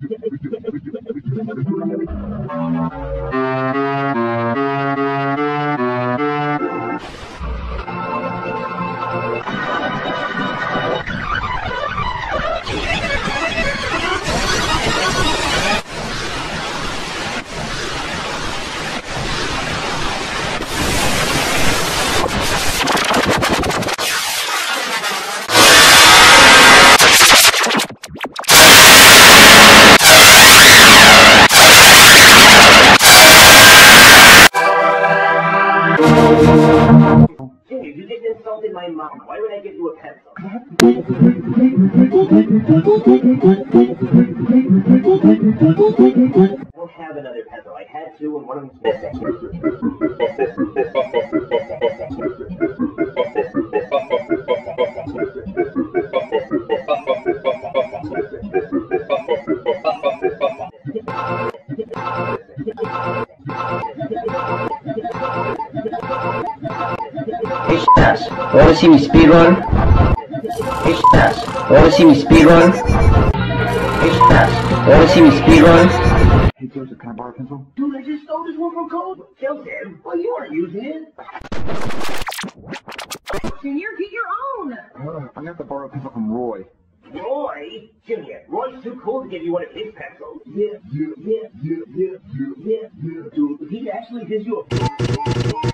Jimmy, you just insulted my mom. Why would I give you a pencil? I don't have another pencil. I had two and one of them's missing. Stas, wanna see me speed run? Hey, Stas, wanna see me speed run? Hey, Joseph, can I borrow a pencil? Dude, I just stole this one from Code. Killed him. Well, you aren't using it. Junior, get your own. Uh, I'm gonna have to borrow a pencil from Roy. Roy? Junior, Roy's too cool to give you one of his pencils. Yeah, yeah, yeah, yeah, yeah, yeah, yeah, yeah. Dude, he actually gives you a...